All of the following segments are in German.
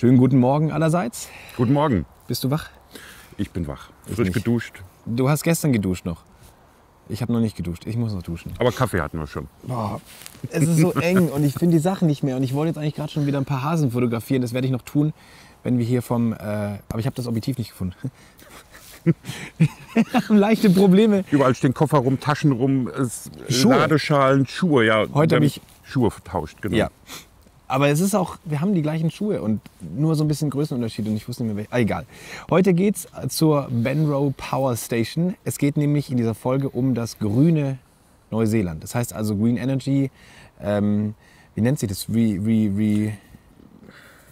Schönen guten Morgen allerseits. Guten Morgen. Bist du wach? Ich bin wach. Ich Frisch nicht. geduscht. Du hast gestern geduscht noch. Ich habe noch nicht geduscht. Ich muss noch duschen. Aber Kaffee hatten wir schon. Boah, es ist so eng und ich finde die Sachen nicht mehr. Und ich wollte jetzt eigentlich gerade schon wieder ein paar Hasen fotografieren. Das werde ich noch tun, wenn wir hier vom. Äh, aber ich habe das Objektiv nicht gefunden. leichte Probleme. Überall stehen Koffer rum, Taschen rum, Schuhe. Ladeschalen, Schuhe. Ja, Heute wir hab haben ich- Schuhe vertauscht, genau. Ja. Aber es ist auch, wir haben die gleichen Schuhe und nur so ein bisschen Größenunterschied und ich wusste nicht mehr welche. Ah, egal. Heute geht's zur Benroe Power Station. Es geht nämlich in dieser Folge um das grüne Neuseeland. Das heißt also Green Energy, ähm, wie nennt sich das? Re, re, re,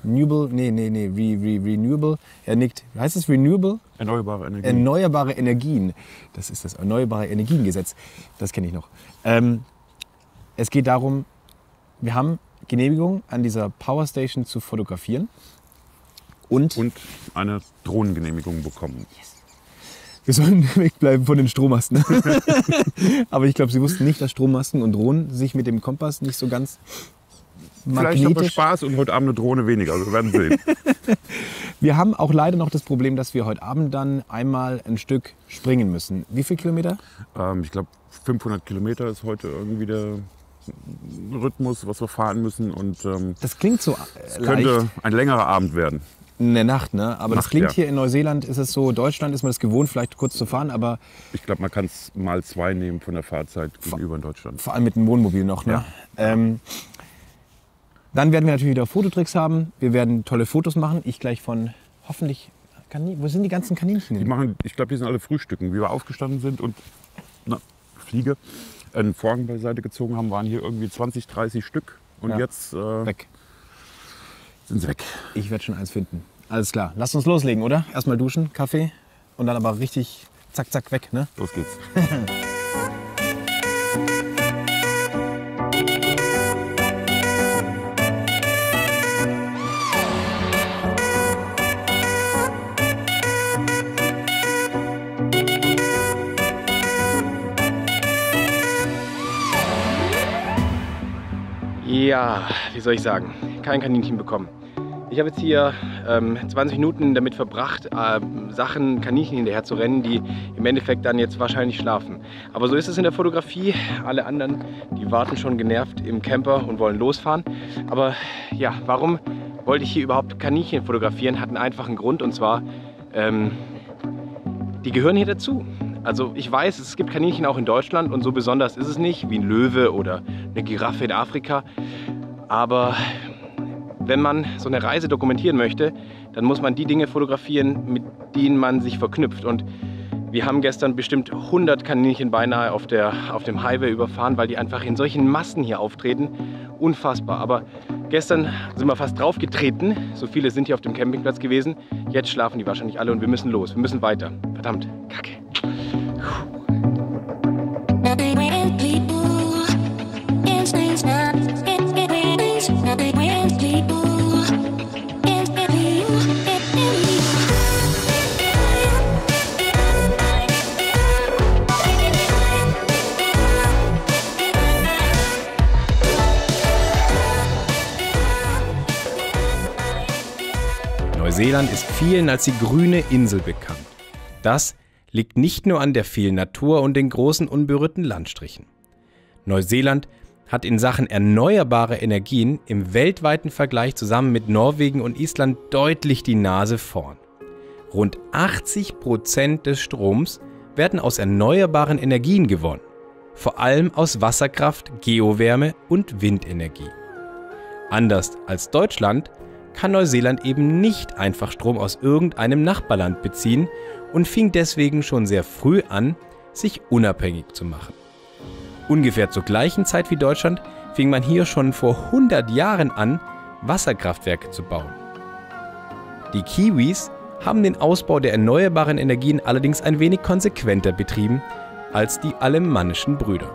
renewable? Nee, nee, nee, re, re, renewable. Er nickt. Heißt es renewable? Erneuerbare Energie. Erneuerbare Energien. Das ist das Erneuerbare Energiengesetz. Das kenne ich noch. Ähm, es geht darum, wir haben Genehmigung an dieser Power Station zu fotografieren. Und, und eine Drohnengenehmigung bekommen. wir sollen wegbleiben von den Strommasten. Aber ich glaube, sie wussten nicht, dass Strommasten und Drohnen sich mit dem Kompass nicht so ganz Vielleicht haben wir magnetisch Spaß und heute Abend eine Drohne weniger. Wir werden sehen. Wir haben auch leider noch das Problem, dass wir heute Abend dann einmal ein Stück springen müssen. Wie viele Kilometer? ähm, ich glaube, 500 Kilometer ist heute irgendwie der Rhythmus, was wir fahren müssen. Und ähm, Das klingt so es äh, leicht. könnte ein längerer Abend werden. Eine Nacht, ne? Aber das Nacht, klingt ja. hier in Neuseeland, ist es so, Deutschland ist man das gewohnt, vielleicht kurz zu fahren, aber Ich glaube, man kann es mal zwei nehmen von der Fahrzeit gegenüber in Deutschland. vor allem mit dem Wohnmobil noch, ne? Ja. Ähm, dann werden wir natürlich wieder Fototricks haben. Wir werden tolle Fotos machen. Ich gleich von hoffentlich. Kanin Wo sind die ganzen Kaninchen? Die machen, ich glaube, die sind alle Frühstücken. Wie wir aufgestanden sind und na, Fliege einen Vorhang beiseite gezogen haben, waren hier irgendwie 20, 30 Stück. Und Ja. jetzt äh, Weg. sind sie weg. Ich werde schon eins finden. Alles klar. Lasst uns loslegen, oder? Erstmal duschen, Kaffee und dann aber richtig zack, zack, weg, ne? Los geht's. Ja, wie soll ich sagen? Kein Kaninchen bekommen. Ich habe jetzt hier ähm, 20 Minuten damit verbracht, ähm, Sachen, Kaninchen hinterher zu rennen, die im Endeffekt dann jetzt wahrscheinlich schlafen. Aber so ist es in der Fotografie. Alle anderen, die warten schon genervt im Camper und wollen losfahren. Aber ja, warum wollte ich hier überhaupt Kaninchen fotografieren? Hat einen einfachen Grund und zwar, ähm, die gehören hier dazu. Also ich weiß, es gibt Kaninchen auch in Deutschland und so besonders ist es nicht, wie ein Löwe oder eine Giraffe in Afrika. Aber wenn man so eine Reise dokumentieren möchte, dann muss man die Dinge fotografieren, mit denen man sich verknüpft. Und wir haben gestern bestimmt 100 Kaninchen beinahe auf, der, auf dem Highway überfahren, weil die einfach in solchen Massen hier auftreten. Unfassbar. Aber gestern sind wir fast draufgetreten. So viele sind hier auf dem Campingplatz gewesen. Jetzt schlafen die wahrscheinlich alle und wir müssen los. Wir müssen weiter. Verdammt, Kacke. Neuseeland ist vielen als die grüne Insel bekannt. Das liegt nicht nur an der vielen Natur und den großen unberührten Landstrichen. Neuseeland hat in Sachen erneuerbare Energien im weltweiten Vergleich zusammen mit Norwegen und Island deutlich die Nase vorn. Rund 80 Prozent des Stroms werden aus erneuerbaren Energien gewonnen, vor allem aus Wasserkraft, Geowärme und Windenergie. Anders als Deutschland kann Neuseeland eben nicht einfach Strom aus irgendeinem Nachbarland beziehen und fing deswegen schon sehr früh an, sich unabhängig zu machen. Ungefähr zur gleichen Zeit wie Deutschland fing man hier schon vor 100 Jahren an, Wasserkraftwerke zu bauen. Die Kiwis haben den Ausbau der erneuerbaren Energien allerdings ein wenig konsequenter betrieben als die alemannischen Brüder.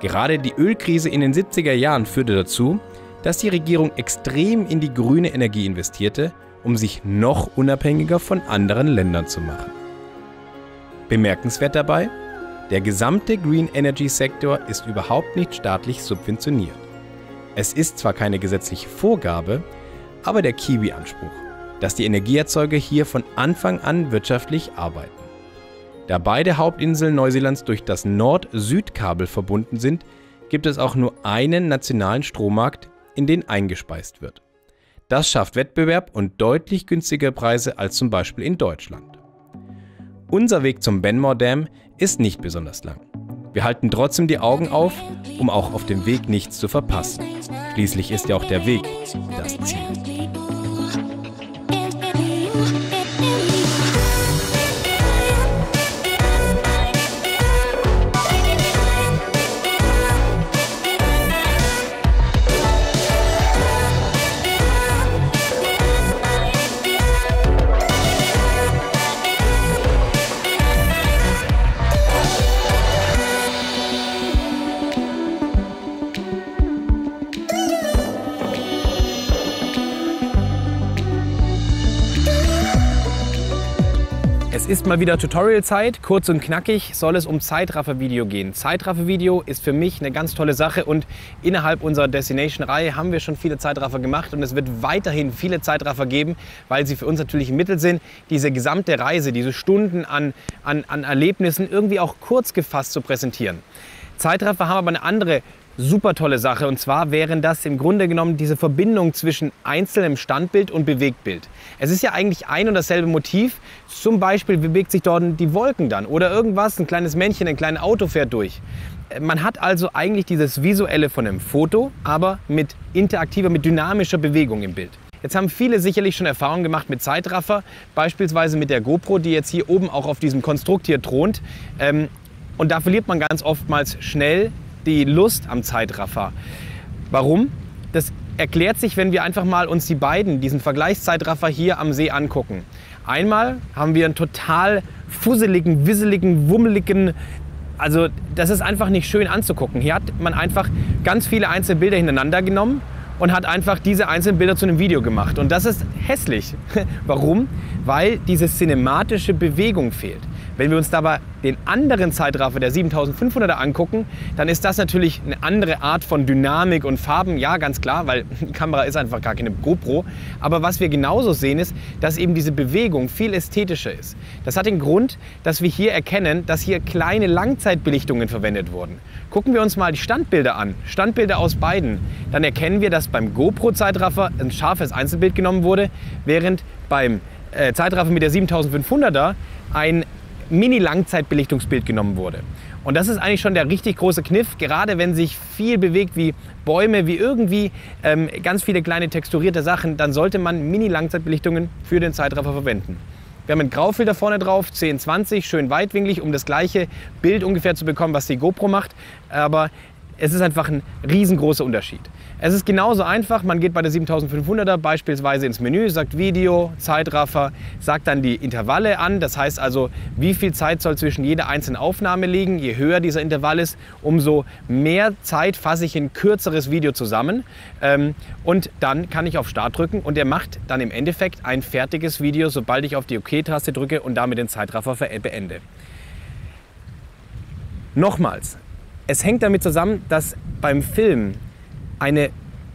Gerade die Ölkrise in den 70er Jahren führte dazu, dass die Regierung extrem in die grüne Energie investierte, um sich noch unabhängiger von anderen Ländern zu machen. Bemerkenswert dabei, der gesamte Green Energy Sektor ist überhaupt nicht staatlich subventioniert. Es ist zwar keine gesetzliche Vorgabe, aber der Kiwi-Anspruch, dass die Energieerzeuger hier von Anfang an wirtschaftlich arbeiten. Da beide Hauptinseln Neuseelands durch das Nord-Süd-Kabel verbunden sind, gibt es auch nur einen nationalen Strommarkt, in den eingespeist wird. Das schafft Wettbewerb und deutlich günstigere Preise als zum Beispiel in Deutschland. Unser Weg zum Benmore Dam ist nicht besonders lang. Wir halten trotzdem die Augen auf, um auch auf dem Weg nichts zu verpassen. Schließlich ist ja auch der Weg das Ziel. Mal wieder Tutorial-Zeit. Kurz und knackig soll es um Zeitraffer-Video gehen. Zeitraffer-Video ist für mich eine ganz tolle Sache und innerhalb unserer Destination-Reihe haben wir schon viele Zeitraffer gemacht und es wird weiterhin viele Zeitraffer geben, weil sie für uns natürlich ein Mittel sind, diese gesamte Reise, diese Stunden an, an, an Erlebnissen irgendwie auch kurz gefasst zu präsentieren. Zeitraffer haben aber eine andere super tolle Sache. Und zwar wären das im Grunde genommen diese Verbindung zwischen einzelnem Standbild und Bewegtbild. Es ist ja eigentlich ein und dasselbe Motiv. Zum Beispiel bewegt sich dort die Wolken dann oder irgendwas, ein kleines Männchen, ein kleines Auto fährt durch. Man hat also eigentlich dieses Visuelle von einem Foto, aber mit interaktiver, mit dynamischer Bewegung im Bild. Jetzt haben viele sicherlich schon Erfahrungen gemacht mit Zeitraffer, beispielsweise mit der GoPro, die jetzt hier oben auch auf diesem Konstrukt hier thront. Ähm, und da verliert man ganz oftmals schnell die Lust am Zeitraffer. Warum? Das erklärt sich, wenn wir einfach mal uns die beiden, diesen Vergleichszeitraffer hier am See angucken. Einmal haben wir einen total fusseligen, wisseligen, wummeligen, also das ist einfach nicht schön anzugucken. Hier hat man einfach ganz viele einzelne Bilder hintereinander genommen und hat einfach diese einzelnen Bilder zu einem Video gemacht. Und das ist hässlich. Warum? Weil diese cinematische Bewegung fehlt. Wenn wir uns dabei den anderen Zeitraffer der 7500er angucken, dann ist das natürlich eine andere Art von Dynamik und Farben. Ja, ganz klar, weil die Kamera ist einfach gar keine GoPro. Aber was wir genauso sehen ist, dass eben diese Bewegung viel ästhetischer ist. Das hat den Grund, dass wir hier erkennen, dass hier kleine Langzeitbelichtungen verwendet wurden. Gucken wir uns mal die Standbilder an, Standbilder aus beiden, dann erkennen wir, dass beim GoPro-Zeitraffer ein scharfes Einzelbild genommen wurde, während beim äh, Zeitraffer mit der 7500er ein Mini-Langzeitbelichtungsbild genommen wurde. Und das ist eigentlich schon der richtig große Kniff, gerade wenn sich viel bewegt wie Bäume, wie irgendwie ähm, ganz viele kleine texturierte Sachen, dann sollte man Mini-Langzeitbelichtungen für den Zeitraffer verwenden. Wir haben einen Graufilter vorne drauf, 1020, schön weitwinklig, um das gleiche Bild ungefähr zu bekommen, was die GoPro macht. Aber es ist einfach ein riesengroßer Unterschied. Es ist genauso einfach, man geht bei der 7500er beispielsweise ins Menü, sagt Video, Zeitraffer, sagt dann die Intervalle an, das heißt also, wie viel Zeit soll zwischen jeder einzelnen Aufnahme liegen. Je höher dieser Intervall ist, umso mehr Zeit fasse ich in kürzeres Video zusammen ähm, und dann kann ich auf Start drücken und er macht dann im Endeffekt ein fertiges Video, sobald ich auf die OK-Taste drücke und damit den Zeitraffer beende. Nochmals, es hängt damit zusammen, dass beim Film eine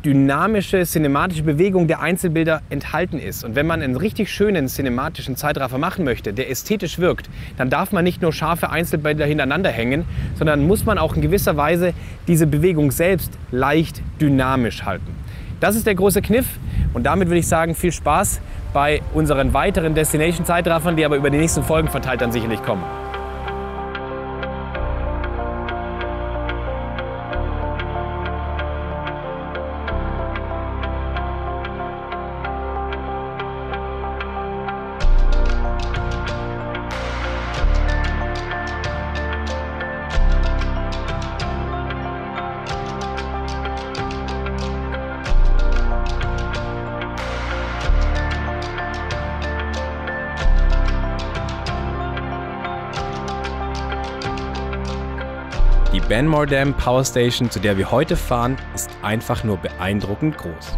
dynamische, cinematische Bewegung der Einzelbilder enthalten ist. Und wenn man einen richtig schönen cinematischen Zeitraffer machen möchte, der ästhetisch wirkt, dann darf man nicht nur scharfe Einzelbilder hintereinander hängen, sondern muss man auch in gewisser Weise diese Bewegung selbst leicht dynamisch halten. Das ist der große Kniff und damit würde ich sagen, viel Spaß bei unseren weiteren Destination-Zeitraffern, die aber über die nächsten Folgen verteilt dann sicherlich kommen. Die Benmore Dam Power Station, zu der wir heute fahren, ist einfach nur beeindruckend groß.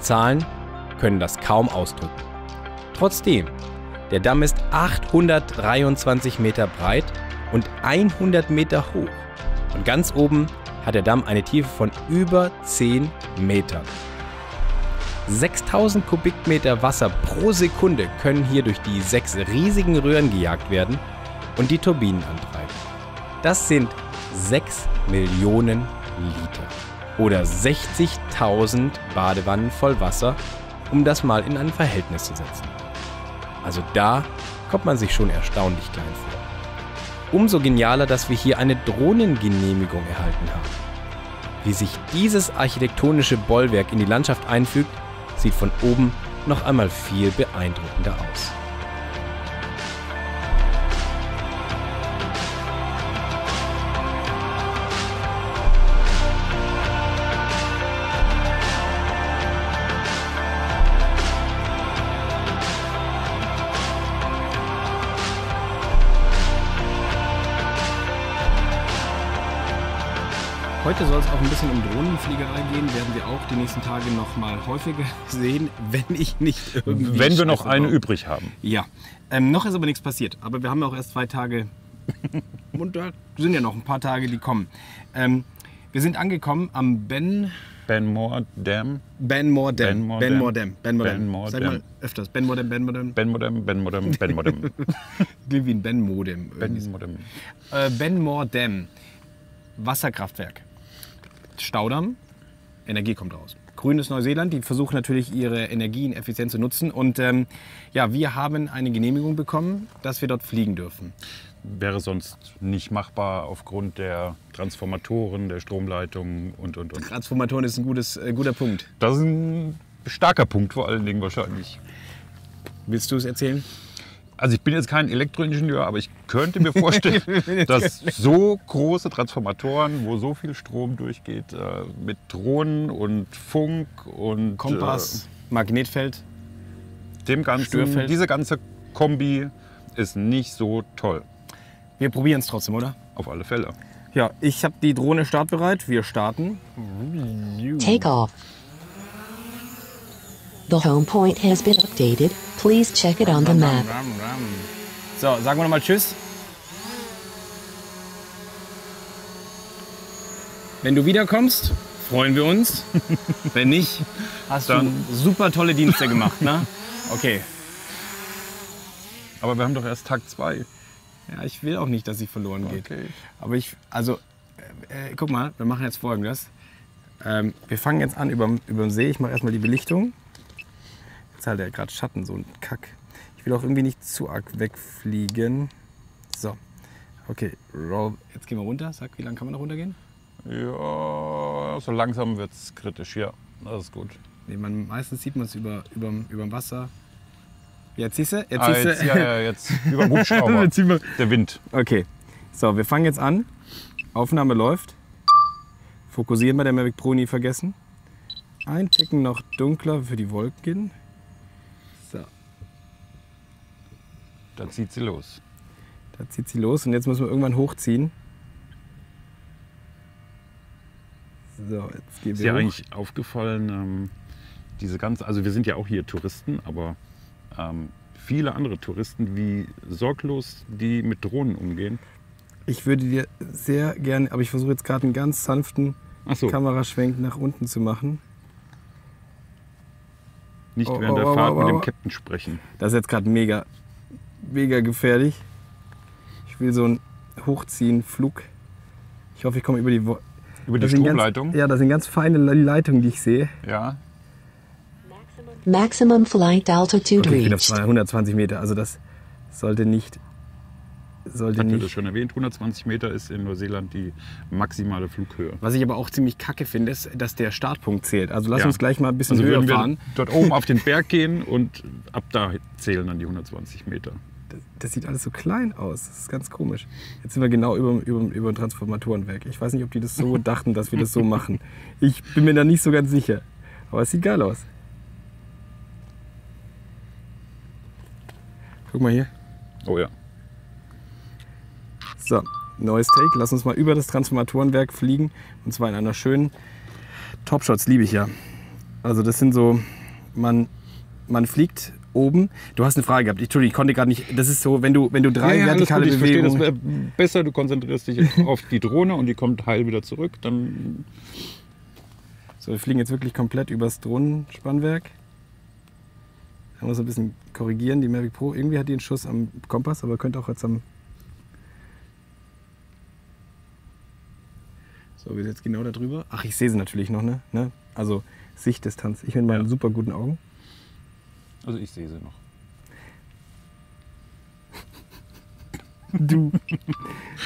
Zahlen können das kaum ausdrücken. Trotzdem, der Damm ist 823 Meter breit und 100 Meter hoch. Und ganz oben hat der Damm eine Tiefe von über 10 Metern. 6000 Kubikmeter Wasser pro Sekunde können hier durch die sechs riesigen Röhren gejagt werden und die Turbinen antreiben. Das sind 6 Millionen Liter oder 60.000 Badewannen voll Wasser, um das mal in ein Verhältnis zu setzen. Also da kommt man sich schon erstaunlich klein vor. Umso genialer, dass wir hier eine Drohnengenehmigung erhalten haben. Wie sich dieses architektonische Bollwerk in die Landschaft einfügt, sieht von oben noch einmal viel beeindruckender aus. Heute soll es auch ein bisschen um Drohnenfliegerei gehen. Werden wir auch die nächsten Tage noch mal häufiger sehen, wenn ich nicht irgendwie. Wenn wir noch eine baue. übrig haben. Ja. Ähm, noch ist aber nichts passiert. Aber wir haben ja auch erst zwei Tage. Und da sind ja noch ein paar Tage, die kommen. Ähm, wir sind angekommen am Ben. Benmore Dam. Benmore Dam. Benmore Benmore Dam. Dam. Benmore Dam. Benmore Sag Dam. mal öfters. Benmore Dam, Benmore Dam. Benmore Dam, Benmore Dam, Benmore Dam. Klingt wie ein Ben-Modem. Benmore Dam. Äh, Benmore Dam. Wasserkraftwerk. Staudamm. Energie kommt raus. Grünes Neuseeland, die versuchen natürlich ihre Energien effizient zu nutzen. Und ähm, ja, wir haben eine Genehmigung bekommen, dass wir dort fliegen dürfen. Wäre sonst nicht machbar aufgrund der Transformatoren, der Stromleitungen und, und, und. Transformatoren ist ein gutes, äh, guter Punkt. Das ist ein starker Punkt vor allen Dingen wahrscheinlich. Willst du es erzählen? Also ich bin jetzt kein Elektroingenieur, aber ich könnte mir vorstellen, dass so große Transformatoren, wo so viel Strom durchgeht, äh, mit Drohnen und Funk und Kompass, Magnetfeld. äh, dem ganzen, Störfeld. diese ganze Kombi ist nicht so toll. Wir probieren es trotzdem, oder? Auf alle Fälle. Ja, ich habe die Drohne startbereit. Wir starten. Take off. The home point has been updated. Please check it on the map. So, sagen wir nochmal Tschüss. Wenn du wiederkommst, freuen wir uns. Wenn nicht, hast Dann- du super tolle Dienste gemacht, ne? Okay. Aber wir haben doch erst Tag 2. Ja, ich will auch nicht, dass sie verloren geht. Okay. Aber ich, also, äh, äh, guck mal, wir machen jetzt folgendes. Ähm, wir fangen jetzt an über dem See. Ich mache erstmal die Belichtung. Hat er gerade Schatten, so ein Kack. Ich will auch irgendwie nicht zu arg wegfliegen. So. Okay, roll. Jetzt gehen wir runter. Sag, wie lange kann man noch runtergehen? Ja, so langsam wird es kritisch, ja. Das ist gut. Nee, man, meistens sieht man es über, überm, überm Wasser. Jetzt siehst du? Jetzt Ah, siehst jetzt, du. ja, ja, jetzt über den Hubschrauber. Der Wind. Okay, so, wir fangen jetzt an. Aufnahme läuft. Fokussieren bei der Mavic Pro nie vergessen. Ein Ticken noch dunkler für die Wolken. So, Da zieht sie los. da zieht sie los und jetzt müssen wir irgendwann hochziehen. So, jetzt gehen Ist wir dir hoch. eigentlich aufgefallen, ähm, diese ganze, also wir sind ja auch hier Touristen, aber ähm, viele andere Touristen, wie sorglos die mit Drohnen umgehen. Ich würde dir sehr gerne, aber ich versuche jetzt gerade einen ganz sanften so, Kameraschwenk nach unten zu machen. nicht Oh, während oh, der oh, Fahrt oh, mit dem oh. Captain sprechen. Das ist jetzt gerade mega, mega gefährlich. Ich will so einen hochziehen, Flug. Ich hoffe, ich komme über die, Wo Über die Stromleitung? Ganz, ja, das sind ganz feine Le- Leitungen, die ich sehe. ja. Maximum flight altitude Okay, ich bin auf reached. 120 Meter. Also das sollte nicht. Sollte das nicht. schon erwähnt, 120 Meter ist in Neuseeland die maximale Flughöhe. Was ich aber auch ziemlich kacke finde, ist, dass der Startpunkt zählt. Also lass Ja. uns gleich mal ein bisschen Also höher fahren. dort oben auf den Berg gehen und ab da zählen dann die 120 Meter. Das, das sieht alles so klein aus. Das ist ganz komisch. Jetzt sind wir genau über, über, über ein Transformatorenwerk. Ich weiß nicht, ob die das so dachten, dass wir das so machen. Ich bin mir da nicht so ganz sicher. Aber es sieht geil aus. Guck mal hier. Oh ja. So, neues Take. Lass uns mal über das Transformatorenwerk fliegen. Und zwar in einer schönen Topshots liebe ich ja. Also das sind so, man, man fliegt oben. Du hast eine Frage gehabt. Ich, Entschuldigung, ich konnte gerade nicht. Das ist so, wenn du, wenn du drei vertikale ich verstehe das Bewegungen... besser. Du konzentrierst dich auf die Drohne und die kommt heil wieder zurück. Dann So, wir fliegen jetzt wirklich komplett übers Drohnenspannwerk. Da muss ein bisschen korrigieren. Die Mavic Pro, irgendwie hat die einen Schuss am Kompass, aber könnte auch jetzt am... So, wir sind jetzt genau da drüber. Ach, ich sehe sie natürlich noch, ne? ne? Also Sichtdistanz. Ich mit meinen Ja. super guten Augen. Also ich sehe sie noch. Du.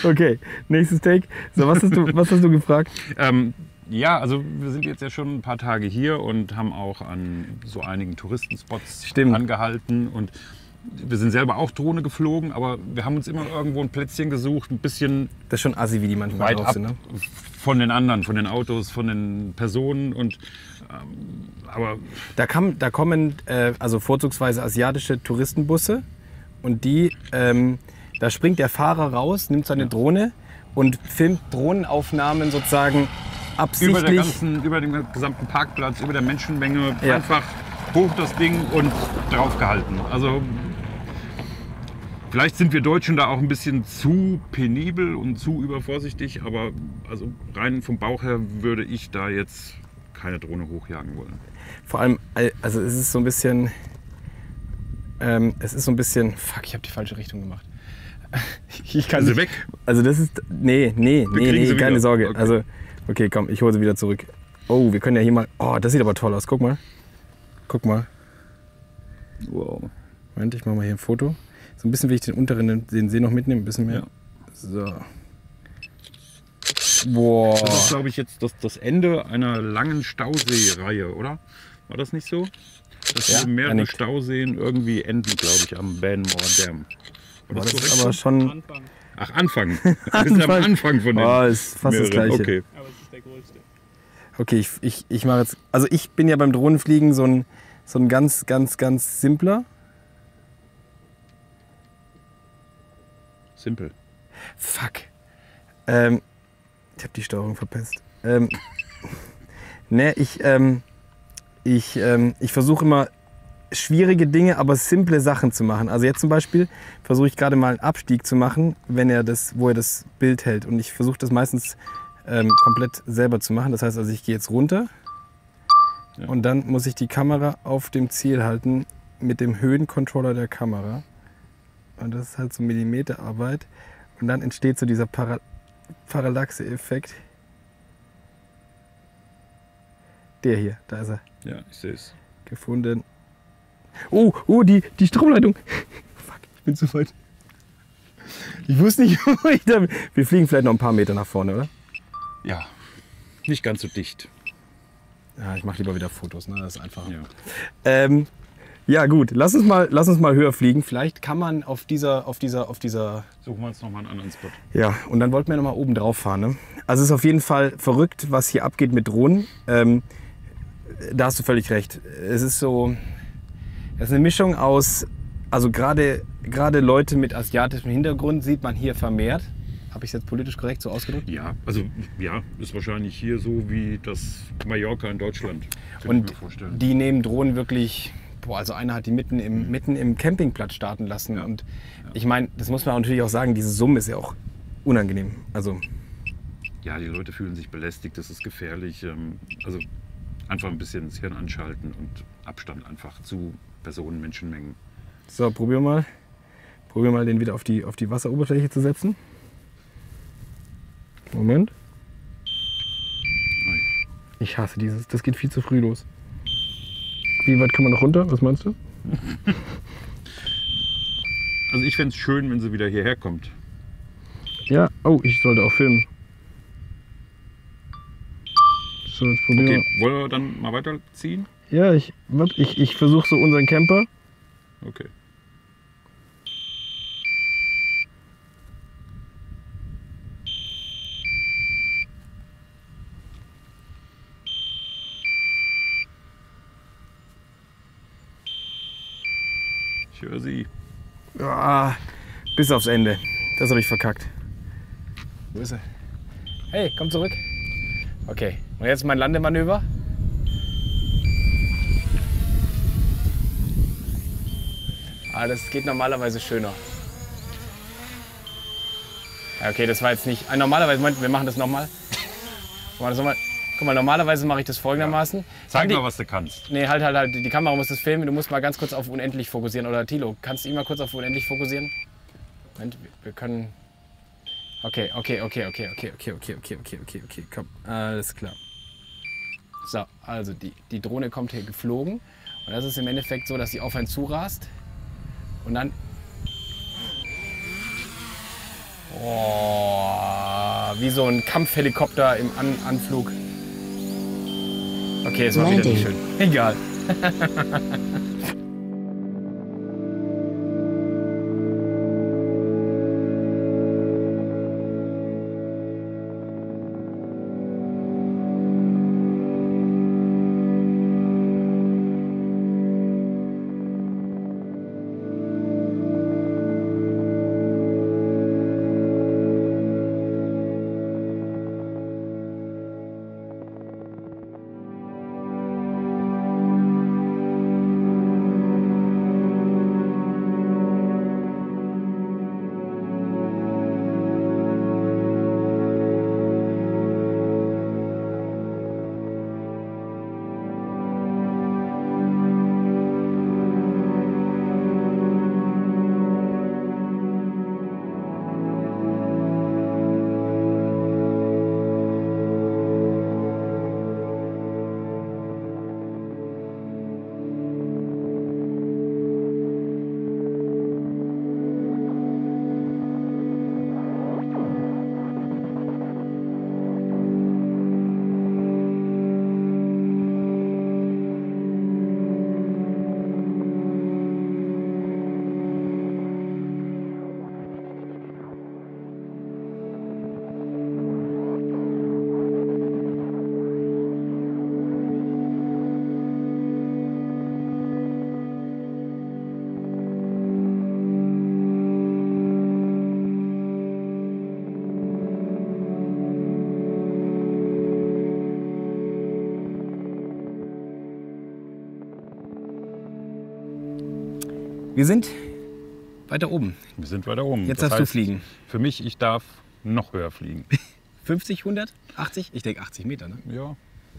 Okay, nächstes Take. So, was hast du, was hast du gefragt? Ähm, ja, also wir sind jetzt ja schon ein paar Tage hier und haben auch an so einigen Touristenspots Stimmt. angehalten und wir sind selber auch Drohne geflogen, aber wir haben uns immer irgendwo ein Plätzchen gesucht, ein bisschen Das ist schon assi, wie die manchmal weit drauf sind, ne? Von den anderen, von den Autos, von den Personen und ähm, aber Da, kam, da kommen äh, also vorzugsweise asiatische Touristenbusse und die, ähm, da springt der Fahrer raus, nimmt seine Drohne und filmt Drohnenaufnahmen sozusagen über, der absichtlich. ganzen, über den gesamten Parkplatz, über der Menschenmenge Ja. einfach hoch das Ding und draufgehalten. Also vielleicht sind wir Deutschen da auch ein bisschen zu penibel und zu übervorsichtig, aber also rein vom Bauch her würde ich da jetzt keine Drohne hochjagen wollen. Vor allem, also es ist so ein bisschen, ähm, es ist so ein bisschen, fuck, ich habe die falsche Richtung gemacht. Ich kann nicht- weg? Also das ist, nee, nee, nee, kriegen nee, sie keine wieder. Sorge. Okay. Also, okay, komm, ich hole sie wieder zurück. Oh, wir können ja hier mal, oh, das sieht aber toll aus, guck mal. Guck mal. Wow. Moment, ich mache mal hier ein Foto. So ein bisschen will ich den unteren, den See noch mitnehmen, ein bisschen mehr. Ja. So. Boah. Das ist, glaube ich, jetzt das, das Ende einer langen Stauseereihe, oder? War das nicht so? Dass Ja, er mehrere nickt. Stauseen irgendwie enden, glaube ich, am Banmore Dam. War War das das aber schon. Ach, Anfang. Wir sind am Anfang. Anfang von den Oh, ist fast das mehreren. Gleiche. Okay. Okay, ich, ich, ich mache jetzt. Also ich bin ja beim Drohnenfliegen so ein, so ein ganz, ganz, ganz simpler. Simpel. Fuck. Ähm, ich habe die Steuerung verpasst. Ähm, ne, ich, ähm, ich, ähm, ich versuche immer schwierige Dinge, aber simple Sachen zu machen. Also jetzt zum Beispiel versuche ich gerade mal einen Abstieg zu machen, wenn er das, wo er das Bild hält. Und ich versuche das meistens ähm, komplett selber zu machen. Das heißt also, ich gehe jetzt runter Ja. und dann muss ich die Kamera auf dem Ziel halten mit dem Höhencontroller der Kamera. Und das ist halt so Millimeterarbeit. Und dann entsteht so dieser Para Parallaxe-Effekt. Der hier, da ist er Ja, ich sehe es. gefunden. Oh, oh, die, die Stromleitung. Fuck, ich bin zu weit. Ich wusste nicht, wo ich da bin. Wir fliegen vielleicht noch ein paar Meter nach vorne, oder? Ja. Nicht ganz so dicht. Ja, ich mache lieber wieder Fotos, ne? Das ist einfacher. Ja. Ähm, ja, gut, lass uns, mal, lass uns mal höher fliegen. Vielleicht kann man auf dieser, auf dieser, auf dieser Suchen wir uns nochmal einen anderen Spot. Ja, und dann wollten wir noch mal oben drauf fahren. Ne? Also es ist auf jeden Fall verrückt, was hier abgeht mit Drohnen. Ähm, da hast du völlig recht. Es ist so, es ist eine Mischung aus, also gerade gerade Leute mit asiatischem Hintergrund sieht man hier vermehrt. Habe ich es jetzt politisch korrekt so ausgedrückt? Ja, also ja, ist wahrscheinlich hier so wie das Mallorca in Deutschland. Und mir vorstellen. die nehmen Drohnen wirklich, boah, also einer hat die mitten im, mitten im Campingplatz starten lassen. Ja. Und ich meine, das muss man natürlich auch sagen, diese Summe ist ja auch unangenehm. Also Ja, die Leute fühlen sich belästigt, das ist gefährlich. ähm, Also einfach ein bisschen das Hirn anschalten und Abstand einfach zu Personen, Menschenmengen. So, probier mal. Probier mal, den wieder auf die, auf die Wasseroberfläche zu setzen. Moment. Ich hasse dieses. Das geht viel zu früh los. Wie weit kann man noch runter? Was meinst du? Also ich fände es schön, wenn sie wieder hierher kommt. Ja, oh, ich sollte auch filmen. So, jetzt probieren Okay, wollen wir dann mal weiterziehen? wir. Ja, ich, ich, ich versuche so unseren Camper. Okay. Höre sie. Ah, bis aufs Ende. Das habe ich verkackt. Wo ist er? Hey, komm zurück. Okay, und jetzt mein Landemanöver. Ah, das geht normalerweise schöner. Ja, Okay, das war jetzt nicht. ah, Normalerweise, Moment, wir machen das nochmal. Guck mal, das noch mal. Guck mal, normalerweise mache ich das folgendermaßen. Zeig Die- mal, was du kannst. Nee, halt, halt, halt. Die Kamera muss das filmen. Du musst mal ganz kurz auf unendlich fokussieren. Oder Tilo, kannst du ihn mal kurz auf unendlich fokussieren? Moment, wir- wir können. Okay, okay, okay, okay, okay, okay, okay, okay, okay, okay, okay, komm. Alles klar. So, also die, die Drohne kommt hier geflogen. Und das ist im Endeffekt so, dass sie auf einen zurast. Und dann. Oh, wie so ein Kampfhelikopter im An Anflug. Okay, es war wieder nicht schön. Landing. Egal. Wir sind weiter oben. Wir sind weiter oben. Jetzt Das darfst du heißt, fliegen. Für mich, ich darf noch höher fliegen. 50, 100, 80? Ich denke 80 Meter. Ne? ja,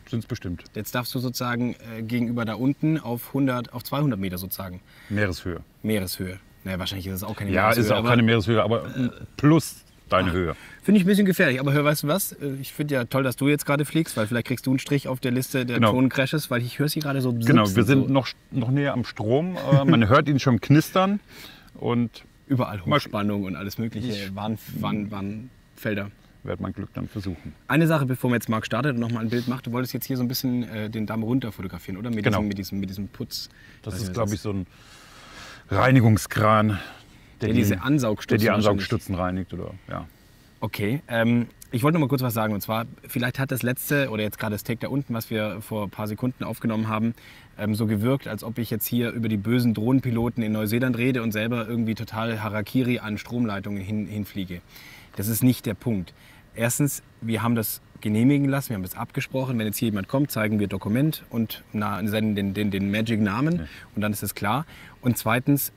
sind es bestimmt. Jetzt darfst du sozusagen äh, gegenüber da unten auf 100, auf 200 Meter sozusagen Meereshöhe. Meereshöhe. Naja, wahrscheinlich ist es auch keine Ja, Meereshöhe. ist auch keine Meereshöhe, aber plus deine Höhe. Finde ich ein bisschen gefährlich. Aber hör, weißt du was? Äh, Ich finde ja toll, dass du jetzt gerade fliegst, weil vielleicht kriegst du einen Strich auf der Liste der Genau. Toncrashes, weil ich höre sie gerade so Genau, wir sind so noch, noch näher am Strom. Äh, man hört ihn schon knistern. Und überall Hochspannung und alles mögliche. Ich- Warn, Warn, Warnfelder. werde mein Glück dann versuchen. Eine Sache, bevor wir jetzt Marc startet und nochmal ein Bild macht, du wolltest jetzt hier so ein bisschen äh, den Damm runter fotografieren, oder? Mit, Genau. diesem, mit, diesem, mit diesem Putz. Das ist, glaube ich, so ein Reinigungskran, Der diese Ansaugstützen der die Ansaugstützen reinigt. Oder, ja. Okay, ähm, ich wollte noch mal kurz was sagen. Und zwar, vielleicht hat das letzte oder jetzt gerade das Take da unten, was wir vor ein paar Sekunden aufgenommen haben, ähm, so gewirkt, als ob ich jetzt hier über die bösen Drohnenpiloten in Neuseeland rede und selber irgendwie total Harakiri an Stromleitungen hin, hinfliege. Das ist nicht der Punkt. Erstens, wir haben das genehmigen lassen, wir haben das abgesprochen. Wenn jetzt hier jemand kommt, zeigen wir Dokument und na, senden den, den, den Magic-Namen und dann ist es klar. Und zweitens,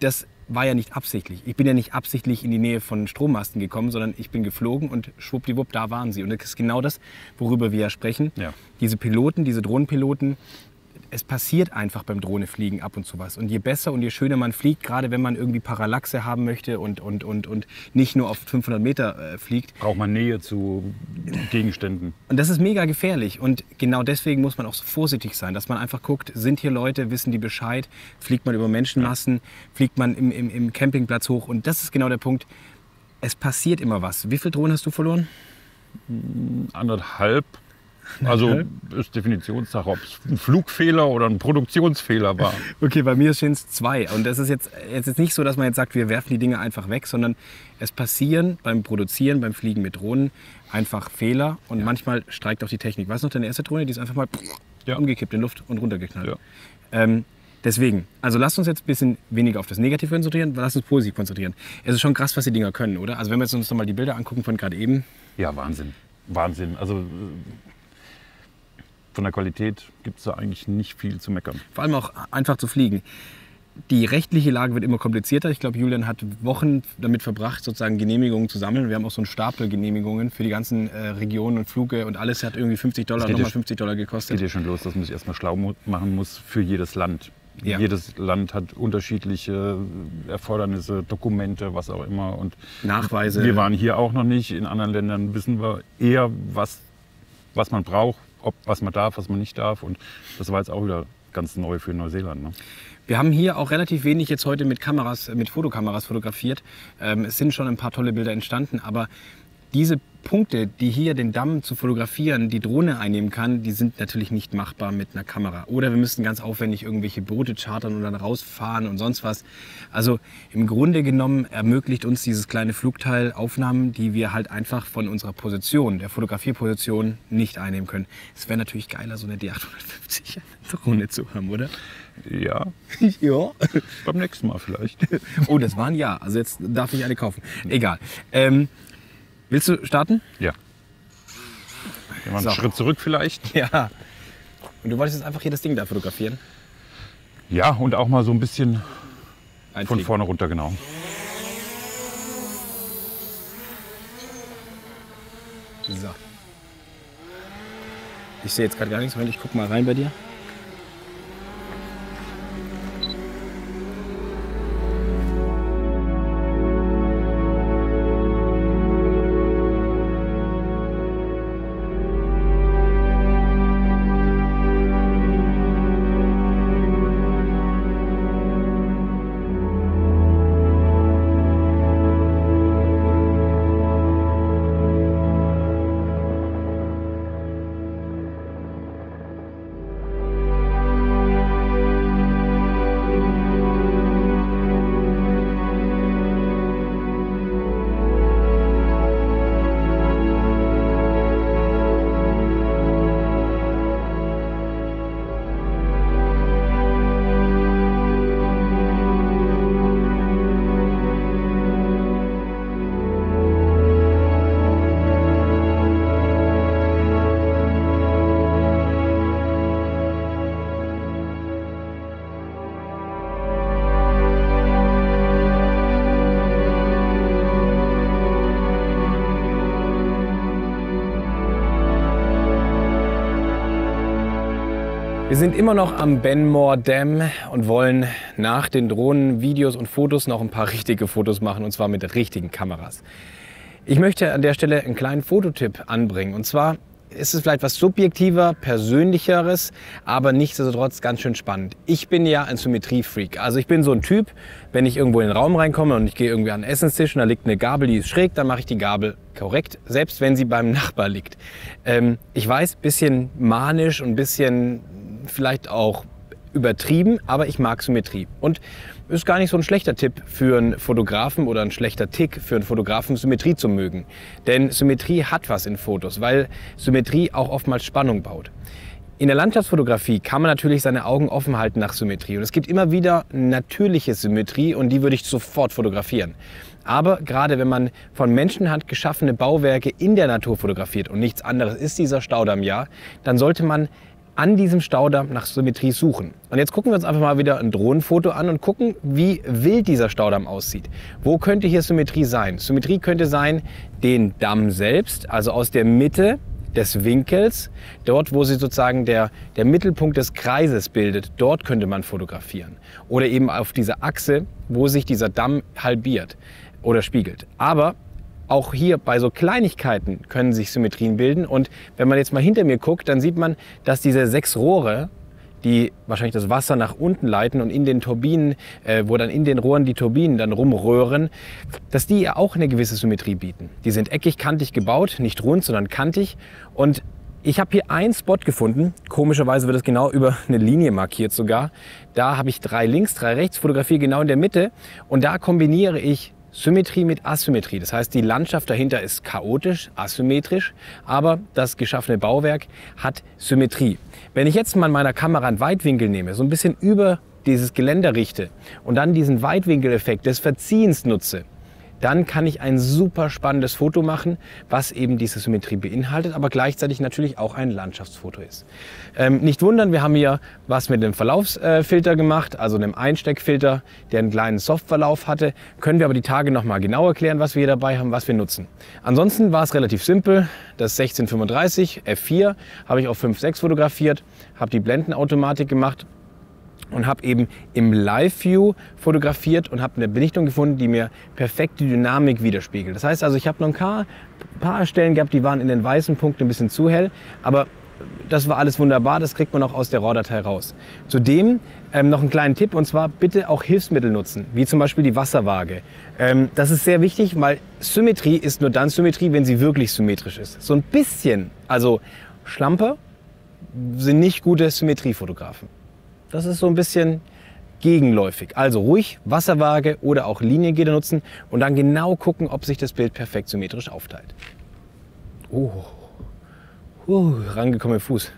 das war ja nicht absichtlich. Ich bin ja nicht absichtlich in die Nähe von Strommasten gekommen, sondern ich bin geflogen und schwuppdiwupp, da waren sie. Und das ist genau das, worüber wir ja sprechen. Ja. Diese Piloten, diese Drohnenpiloten, es passiert einfach beim Drohnefliegen ab und zu was. Und je besser und je schöner man fliegt, gerade wenn man irgendwie Parallaxe haben möchte und, und, und, und nicht nur auf 500 Meter äh, fliegt, Braucht man Nähe zu Gegenständen. und das ist mega gefährlich. Und genau deswegen muss man auch so vorsichtig sein, dass man einfach guckt, sind hier Leute, wissen die Bescheid, fliegt man über Menschenmassen, fliegt man im, im, im Campingplatz hoch. Und das ist genau der Punkt. Es passiert immer was. Wie viele Drohnen hast du verloren? Anderthalb. Also ist Definitionssache, ob es ein Flugfehler oder ein Produktionsfehler war. Okay, bei mir sind es zwei. Und das ist jetzt, jetzt ist nicht so, dass man jetzt sagt, wir werfen die Dinge einfach weg, sondern es passieren beim Produzieren, beim Fliegen mit Drohnen einfach Fehler. Und manchmal streikt auch die Technik. Weißt du noch, deine erste Drohne, die ist einfach mal Ja. umgekippt in Luft und runtergeknallt. Ja. Ähm, deswegen, also lasst uns jetzt ein bisschen weniger auf das Negative konzentrieren, lasst uns positiv konzentrieren. Es ist schon krass, was die Dinger können, oder? Also wenn wir jetzt uns nochmal die Bilder angucken von gerade eben, Ja, Wahnsinn. Wahnsinn. Also von der Qualität gibt es da eigentlich nicht viel zu meckern. vor allem auch einfach zu fliegen. Die rechtliche Lage wird immer komplizierter. Ich glaube, Julian hat Wochen damit verbracht, sozusagen Genehmigungen zu sammeln. Wir haben auch so einen Stapel Genehmigungen für die ganzen äh, Regionen und Fluge und alles hat irgendwie 50 Dollar, nochmal ja- 50 Dollar Es geht gekostet. ja schon los, dass man sich erstmal schlau machen muss für jedes Land. Ja. Jedes Land hat unterschiedliche Erfordernisse, Dokumente, was auch immer. Und Nachweise. wir waren hier auch noch nicht. In anderen Ländern wissen wir eher, was, was man braucht, ob, was man darf, was man nicht darf. Und das war jetzt auch wieder ganz neu für Neuseeland. Ne? Wir haben hier auch relativ wenig jetzt heute mit Kameras, mit Fotokameras fotografiert. Ähm, es sind schon ein paar tolle Bilder entstanden, aber diese Punkte, die hier den Damm zu fotografieren, die Drohne einnehmen kann, die sind natürlich nicht machbar mit einer Kamera. Oder wir müssten ganz aufwendig irgendwelche Boote chartern und dann rausfahren und sonst was. Also im Grunde genommen ermöglicht uns dieses kleine Flugteil Aufnahmen, die wir halt einfach von unserer Position, der Fotografierposition, nicht einnehmen können. Es wäre natürlich geiler, so eine D850 Drohne zu haben, oder? Ja, Ja. beim nächsten Mal vielleicht. Oh, das war ein Ja. Also jetzt darf ich eine kaufen. Egal. Ähm, willst du starten? Ja. Gehen wir einen So. Schritt zurück vielleicht. Ja. Und du wolltest jetzt einfach hier das Ding da fotografieren? Ja, und auch mal so ein bisschen von Einfliegen. vorne runter, genau. So. Ich sehe jetzt gerade gar nichts, weil ich guck mal rein bei dir. Wir sind immer noch am Benmore Dam und wollen nach den Drohnen, Videos und Fotos noch ein paar richtige Fotos machen und zwar mit richtigen Kameras. Ich möchte an der Stelle einen kleinen Fototipp anbringen und zwar ist es vielleicht was subjektiver, persönlicheres, aber nichtsdestotrotz ganz schön spannend. Ich bin ja ein Symmetriefreak. Also ich bin so ein Typ, wenn ich irgendwo in den Raum reinkomme und ich gehe irgendwie an den Essenstisch und da liegt eine Gabel, die ist schräg, dann mache ich die Gabel korrekt, selbst wenn sie beim Nachbar liegt. Ähm, ich weiß, bisschen manisch und bisschen vielleicht auch übertrieben, aber ich mag Symmetrie. Und ist gar nicht so ein schlechter Tipp für einen Fotografen oder ein schlechter Tick für einen Fotografen, Symmetrie zu mögen. Denn Symmetrie hat was in Fotos, weil Symmetrie auch oftmals Spannung baut. In der Landschaftsfotografie kann man natürlich seine Augen offen halten nach Symmetrie. Und es gibt immer wieder natürliche Symmetrie und die würde ich sofort fotografieren. Aber gerade wenn man von Menschenhand geschaffene Bauwerke in der Natur fotografiert und nichts anderes ist dieser Staudamm ja, dann sollte man an diesem Staudamm nach Symmetrie suchen. Und jetzt gucken wir uns einfach mal wieder ein Drohnenfoto an und gucken, wie wild dieser Staudamm aussieht. Wo könnte hier Symmetrie sein? Symmetrie könnte sein, den Damm selbst, also aus der Mitte des Winkels, dort wo sie sozusagen der, der Mittelpunkt des Kreises bildet, dort könnte man fotografieren. Oder eben auf dieser Achse, wo sich dieser Damm halbiert oder spiegelt. Aber auch hier bei so Kleinigkeiten können sich Symmetrien bilden. Und wenn man jetzt mal hinter mir guckt, dann sieht man, dass diese sechs Rohre, die wahrscheinlich das Wasser nach unten leiten und in den Turbinen, äh, wo dann in den Rohren die Turbinen dann rumröhren, dass die ja auch eine gewisse Symmetrie bieten. Die sind eckig, kantig gebaut, nicht rund, sondern kantig. Und ich habe hier einen Spot gefunden. Komischerweise wird es genau über eine Linie markiert sogar. Da habe ich drei links, drei rechts, fotografiere genau in der Mitte. Und da kombiniere ich Symmetrie mit Asymmetrie. Das heißt, die Landschaft dahinter ist chaotisch, asymmetrisch, aber das geschaffene Bauwerk hat Symmetrie. Wenn ich jetzt mal meiner Kamera einen Weitwinkel nehme, so ein bisschen über dieses Geländer richte und dann diesen Weitwinkeleffekt des Verziehens nutze, dann kann ich ein super spannendes Foto machen, was eben diese Symmetrie beinhaltet, aber gleichzeitig natürlich auch ein Landschaftsfoto ist. Ähm, nicht wundern, wir haben hier was mit einem Verlaufsfilter gemacht, also einem Einsteckfilter, der einen kleinen Softverlauf hatte. Können wir aber die Tage noch mal genau erklären, was wir hier dabei haben, was wir nutzen. Ansonsten war es relativ simpel. Das 1635 F4 habe ich auf 5.6 fotografiert, habe die Blendenautomatik gemacht, und habe eben im Live-View fotografiert und habe eine Belichtung gefunden, die mir perfekt die Dynamik widerspiegelt. Das heißt also, ich habe noch ein paar, paar Stellen gehabt, die waren in den weißen Punkten ein bisschen zu hell, aber das war alles wunderbar, das kriegt man auch aus der RAW-Datei raus. Zudem ähm, noch einen kleinen Tipp und zwar bitte auch Hilfsmittel nutzen, wie zum Beispiel die Wasserwaage. Ähm, das ist sehr wichtig, weil Symmetrie ist nur dann Symmetrie, wenn sie wirklich symmetrisch ist. So ein bisschen, also Schlampe sind nicht gute Symmetriefotografen. Das ist so ein bisschen gegenläufig. Also ruhig Wasserwaage oder auch Liniengitter nutzen und dann genau gucken, ob sich das Bild perfekt symmetrisch aufteilt. Oh, uh, rangekommen im Fuß.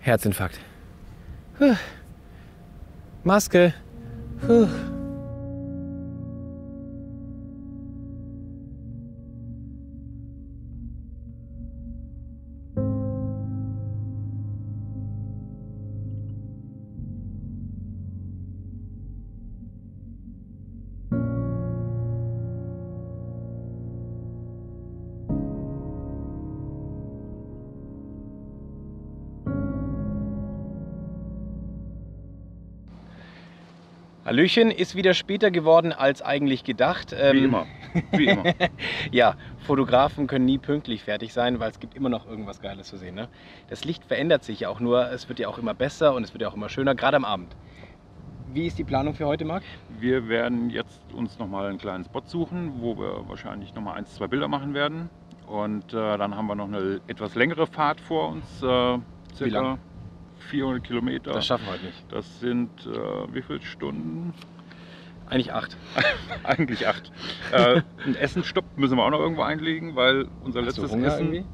Herzinfarkt. Huh. Maske. Huh. Hallöchen ist wieder später geworden als eigentlich gedacht. Wie Ähm, immer. Wie immer. Ja, Fotografen können nie pünktlich fertig sein, weil es gibt immer noch irgendwas Geiles zu sehen. Ne? Das Licht verändert sich ja auch nur, es wird ja auch immer besser und es wird ja auch immer schöner, gerade am Abend. Wie ist die Planung für heute, Marc? Wir werden jetzt uns nochmal einen kleinen Spot suchen, wo wir wahrscheinlich nochmal ein, zwei Bilder machen werden. Und äh, dann haben wir noch eine etwas längere Fahrt vor uns, äh, lang? circa 400 Kilometer. Das schaffen wir heute nicht. Das sind äh, wie viele Stunden? Eigentlich acht. Eigentlich acht. äh, ein Essenstopp müssen wir auch noch irgendwo einlegen, weil unser Hast letztes Essen. irgendwie?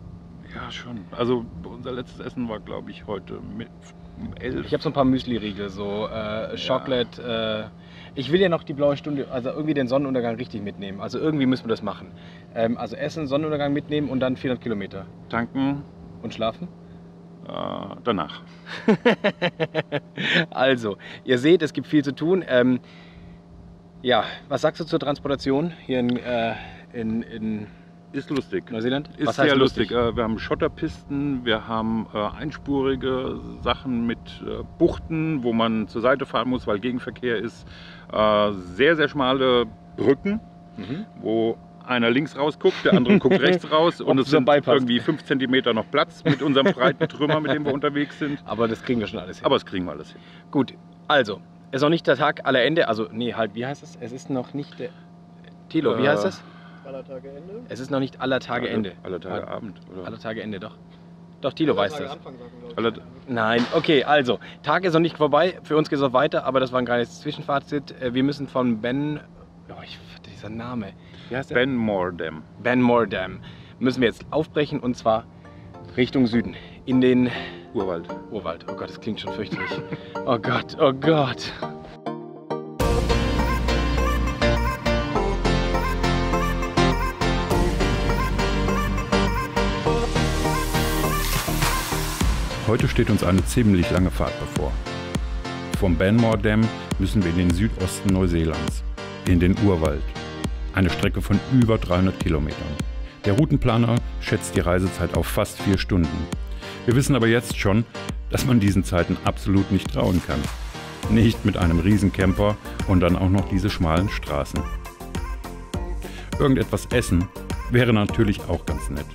Ja, schon. Also unser letztes Essen war, glaube ich, heute mit um elf. Ich habe so ein paar Müsli-Riegel, so äh, Chocolate. Äh, ich will ja noch die blaue Stunde, also irgendwie den Sonnenuntergang richtig mitnehmen. Also irgendwie müssen wir das machen. Ähm, also Essen, Sonnenuntergang mitnehmen und dann 400 Kilometer. tanken Und schlafen? Äh, danach. Also, ihr seht, es gibt viel zu tun. Ähm, ja, was sagst du zur Transportation hier in, äh, in, in Ist lustig. Neuseeland? Ist was sehr lustig. Äh, Wir haben Schotterpisten, wir haben äh, einspurige Sachen mit Buchten, wo man zur Seite fahren muss, weil Gegenverkehr ist. Sehr, sehr schmale Brücken, Mhm. wo einer links rausguckt, der andere guckt rechts raus und es sind beipasst. irgendwie fünf Zentimeter noch Platz mit unserem breiten Trümmer, mit dem wir unterwegs sind. Aber das kriegen wir schon alles hin. Aber das kriegen wir alles hin. Gut, also, es ist noch nicht der Tag aller Ende. Also, nee, halt, wie heißt es? Es ist noch nicht der. Tilo, wie Äh, heißt es? Aller Tage Ende. Es ist noch nicht aller Tage Ende. Alle Tage Abend. Oder? Aller Tage Ende, doch. Doch, Tilo weiß Tage das. Anfang sagen. Alle- Nein, okay, also, Tag ist noch nicht vorbei. Für uns geht es noch weiter, aber das war ein kleines Zwischenfazit. Äh, Wir müssen von Ben. Oh, ich, dieser Name. Wie heißt der? Ben Mordam. Benmore Dam. Müssen wir jetzt aufbrechen und zwar Richtung Süden. In den Urwald. Urwald. Oh Gott, das klingt schon fürchterlich. Oh Gott, oh Gott. Heute steht uns eine ziemlich lange Fahrt bevor. Vom Banmore Dam müssen wir in den Südosten Neuseelands, in den Urwald. Eine Strecke von über 300 Kilometern. Der Routenplaner schätzt die Reisezeit auf fast vier Stunden. Wir wissen aber jetzt schon, dass man diesen Zeiten absolut nicht trauen kann. Nicht mit einem Riesencamper und dann auch noch diese schmalen Straßen. Irgendetwas essen wäre natürlich auch ganz nett.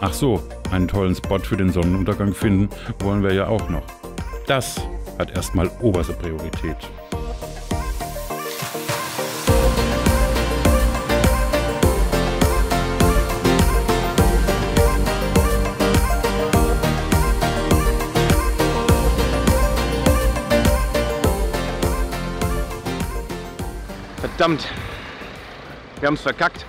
Ach so, einen tollen Spot für den Sonnenuntergang finden wollen wir ja auch noch. Das hat erstmal oberste Priorität. Verdammt, wir haben es verkackt.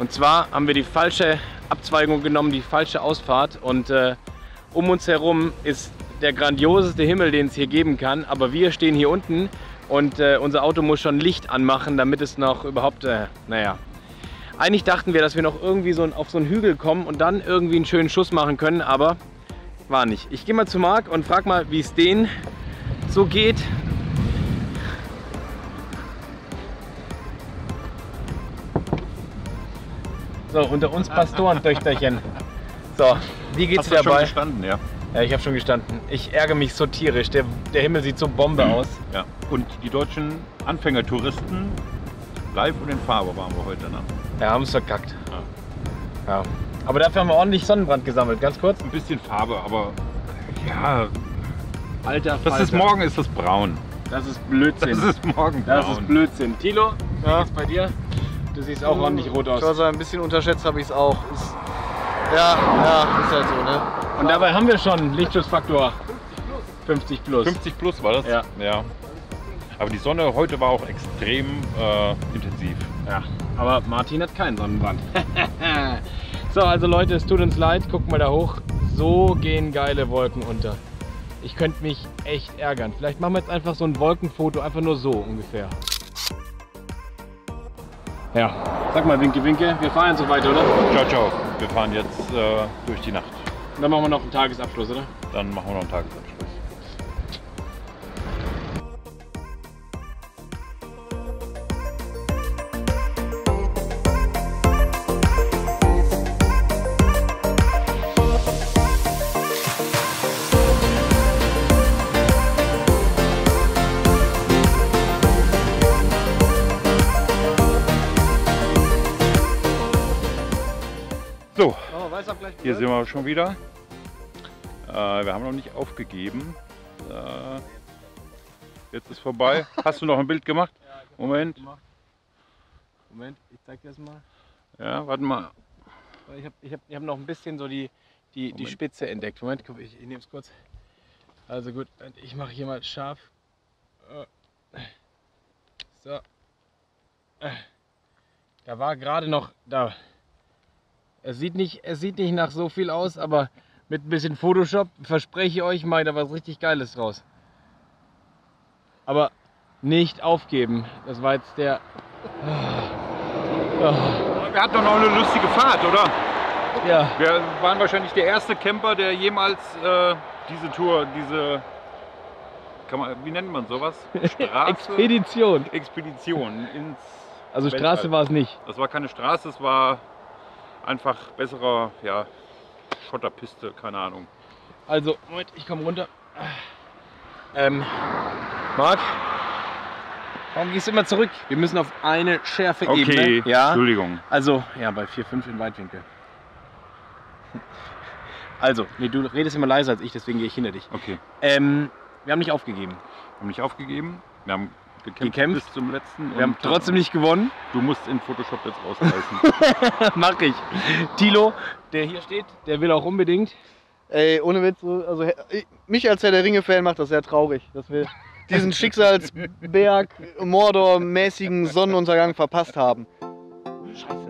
Und zwar haben wir die falsche Abzweigung genommen, die falsche Ausfahrt. Und äh, um uns herum ist der grandioseste Himmel, den es hier geben kann. Aber wir stehen hier unten und äh, unser Auto muss schon Licht anmachen, damit es noch überhaupt, äh, naja. Eigentlich dachten wir, dass wir noch irgendwie so auf so einen Hügel kommen und dann irgendwie einen schönen Schuss machen können, aber war nicht. Ich gehe mal zu Marc und frag mal, wie es denen so geht. So, unter uns Pastorentöchterchen. So, wie geht's Hast dir du schon dabei? gestanden, ja? Ja, ich habe schon gestanden. Ich ärgere mich so tierisch. Der, der Himmel sieht so Bombe aus. Ja. Und die deutschen Anfängertouristen, live und in Farbe waren wir heute dann. Ja, haben es verkackt. Ja. Aber dafür haben wir ordentlich Sonnenbrand gesammelt. Ganz kurz. Ein bisschen Farbe, aber ja, Alter, das ist morgen ist das braun. Das ist Blödsinn. Das ist morgen Das braun. ist Blödsinn. Tilo, wie Ja. geht's bei dir? Du siehst auch ordentlich rot aus. Also ein bisschen unterschätzt habe ich es auch. Ist, ja, ja, ist halt so, ne? Und dabei haben wir schon Lichtschutzfaktor 50 plus. 50 plus war das? Ja. ja. Aber die Sonne heute war auch extrem äh, intensiv. Ja, aber Martin hat keinen Sonnenbrand. so, also Leute, es tut uns leid. Guckt mal da hoch. So gehen geile Wolken unter. Ich könnte mich echt ärgern. Vielleicht machen wir jetzt einfach so ein Wolkenfoto, einfach nur so ungefähr. Ja, sag mal Winke, Winke. Wir fahren so weiter, oder? Ciao, ciao. Wir fahren jetzt äh, durch die Nacht. Und dann machen wir noch einen Tagesabschluss, oder? Dann machen wir noch einen Tagesabschluss. Hier sind wir schon wieder. Äh, wir haben noch nicht aufgegeben. Äh, jetzt ist vorbei. Hast du noch ein Bild gemacht? Moment. Moment, ich zeig dir das mal. Ja, warte mal. Ich habe ich hab, ich hab noch ein bisschen so die, die, die. Spitze entdeckt. Moment, guck, ich, ich nehme es kurz. Also gut, ich mache hier mal scharf. Äh, So. Äh, Da war gerade noch da. Es sieht, nicht, es sieht nicht nach so viel aus, aber mit ein bisschen Photoshop verspreche ich euch mal da was richtig Geiles draus. Aber nicht aufgeben. Das war jetzt der. Wir hatten doch noch eine lustige Fahrt, oder? Ja. Wir waren wahrscheinlich der erste Camper, der jemals äh, diese Tour, diese, man, wie nennt man sowas? Straße? Expedition. Expedition ins. Also Weltall. Straße war es nicht. Das war keine Straße, es war einfach besserer, ja, Schotterpiste, keine Ahnung. Also, Moment, ich komme runter. Ähm, Marc, warum gehst du immer zurück? Wir müssen auf eine schärfe Okay, Ebene. Ja. Entschuldigung. Also, ja, bei 4, 5 in Weitwinkel. Also, nee, du redest immer leiser als ich, deswegen gehe ich hinter dich. Okay, Ähm, wir haben nicht aufgegeben. wir haben nicht aufgegeben. Wir haben gekämpft, Gekämpft. bis zum letzten. Wir haben und, trotzdem äh, nicht gewonnen. Du musst in Photoshop jetzt rausreißen. Mach ich. Tilo, der hier steht, der will auch unbedingt. Ey, ohne Witz, so- also ich- mich als Herr der Ringe-Fan macht das sehr traurig, dass wir diesen Schicksalsberg, Mordor-mäßigen Sonnenuntergang verpasst haben. Scheiße.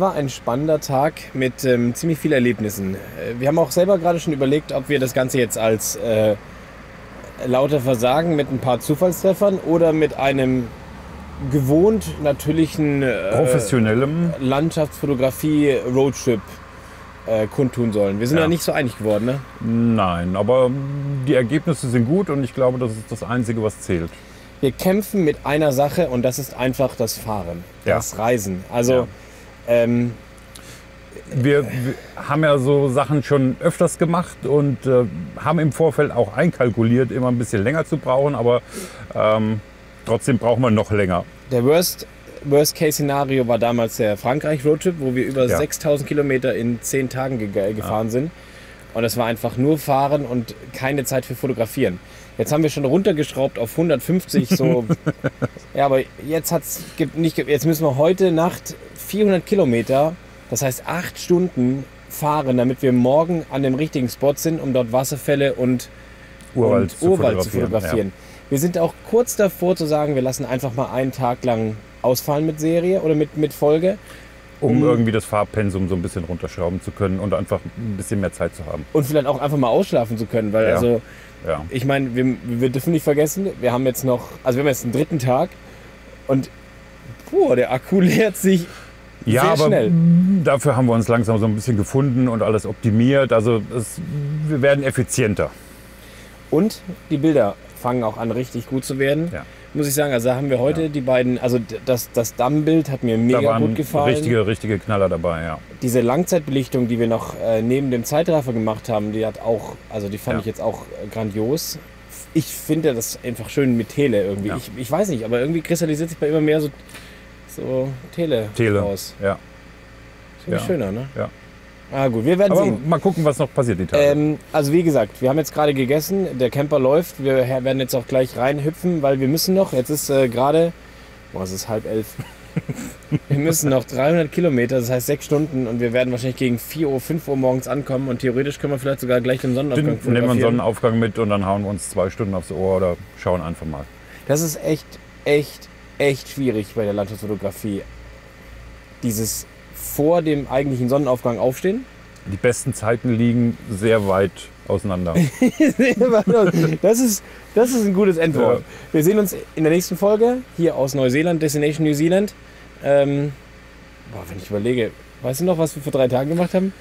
Es war ein spannender Tag mit ähm, ziemlich vielen Erlebnissen. Äh, Wir haben auch selber gerade schon überlegt, ob wir das Ganze jetzt als äh, lauter Versagen mit ein paar Zufallstreffern oder mit einem gewohnt natürlichen äh, Professionellem. Landschaftsfotografie Roadtrip äh, kundtun sollen. Wir sind ja. Ja. nicht so einig geworden, ne? Nein, aber die Ergebnisse sind gut und ich glaube, das ist das Einzige, was zählt. Wir kämpfen mit einer Sache und das ist einfach das Fahren, Ja. das Reisen. Also Ja. Ähm, Wir, wir haben ja so Sachen schon öfters gemacht und äh, haben im Vorfeld auch einkalkuliert, immer ein bisschen länger zu brauchen, aber ähm, trotzdem brauchen wir noch länger. der Worst, Worst Case Szenario war damals der Frankreich Roadtrip, wo wir über Ja. 6000 Kilometer in 10 Tagen ge gefahren sind. Und es war einfach nur Fahren und keine Zeit für Fotografieren. Jetzt haben wir schon runtergeschraubt auf 150 so. ja, aber jetzt hat's nicht. Jetzt müssen wir heute Nacht 400 Kilometer, das heißt 8 Stunden fahren, damit wir morgen an dem richtigen Spot sind, um dort Wasserfälle und Urwald, und zu, Urwald zu fotografieren. fotografieren. Wir sind auch kurz davor zu sagen, wir lassen einfach mal einen Tag lang ausfallen mit Serie oder mit, mit Folge. Ja. Um Um- irgendwie das Farbpensum so ein bisschen runterschrauben zu können und einfach ein bisschen mehr Zeit zu haben. Und vielleicht auch einfach mal ausschlafen zu können, weil Ja. also, Ja. ich meine, wir, wir dürfen nicht vergessen, wir haben jetzt noch, also wir haben jetzt einen dritten Tag und puh, der Akku leert sich Ja, sehr aber schnell. dafür haben wir uns langsam so ein bisschen gefunden und alles optimiert. Also es, wir werden effizienter. Und die Bilder fangen auch an, richtig gut zu werden. Ja. Muss ich sagen, also da haben wir heute die beiden, also das, das Dammbild hat mir Da mega waren gut gefallen. richtige, richtige Knaller dabei, ja. diese Langzeitbelichtung, die wir noch äh, neben dem Zeitraffer gemacht haben, die hat auch, also die fand Ja. ich jetzt auch äh, grandios. Ich finde das einfach schön mit Tele irgendwie. Ja. Ich, ich weiß nicht, aber irgendwie kristallisiert sich bei immer mehr so, so Tele, Tele. raus. ja. Finde Ja. schöner, ne? Ja. Ah gut, wir werden Aber sehen. mal gucken, was noch passiert die Tage. Ähm, also wie gesagt, wir haben jetzt gerade gegessen, der Camper läuft, wir werden jetzt auch gleich reinhüpfen, weil wir müssen noch, jetzt ist äh, gerade, boah, es ist halb elf, wir müssen noch 300 Kilometer, das heißt sechs Stunden und wir werden wahrscheinlich gegen 4 Uhr, 5 Uhr morgens ankommen und theoretisch können wir vielleicht sogar gleich den Den Sonnenaufgang nehmen wir einen. Sonnenaufgang mit und dann hauen wir uns zwei Stunden aufs Ohr oder schauen einfach mal. Das ist echt, echt, echt schwierig bei der Landschaftsfotografie. Dieses vor dem eigentlichen Sonnenaufgang aufstehen. Die besten Zeiten liegen sehr weit auseinander. Das ist, das ist ein gutes Endwort. Ja. Wir sehen uns in der nächsten Folge hier aus Neuseeland, Destination New Zealand. Ähm, boah, wenn ich überlege, weißt du noch, was wir vor drei Tagen gemacht haben?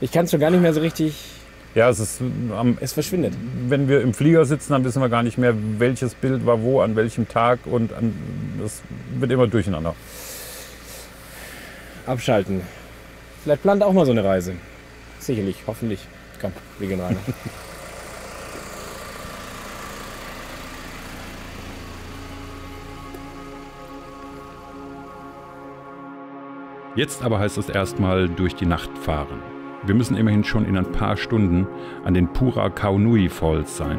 Ich kann es schon gar nicht mehr so richtig. Ja, es ist am, Es verschwindet. wenn wir im Flieger sitzen, dann wissen wir gar nicht mehr, welches Bild war wo, an welchem Tag und an, das wird immer durcheinander. Abschalten. Vielleicht plant auch mal so eine Reise. Sicherlich, hoffentlich. Komm, wir gehen rein. Jetzt aber heißt es erstmal durch die Nacht fahren. Wir müssen immerhin schon in ein paar Stunden an den Pura Kaunui Falls sein.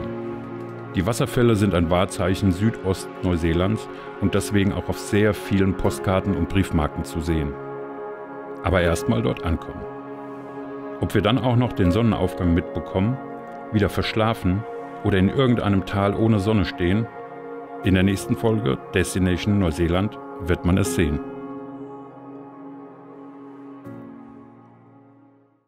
Die Wasserfälle sind ein Wahrzeichen Südost-Neuseelands und deswegen auch auf sehr vielen Postkarten und Briefmarken zu sehen. Aber erstmal dort ankommen. Ob wir dann auch noch den Sonnenaufgang mitbekommen, wieder verschlafen oder in irgendeinem Tal ohne Sonne stehen, in der nächsten Folge Destination Neuseeland wird man es sehen.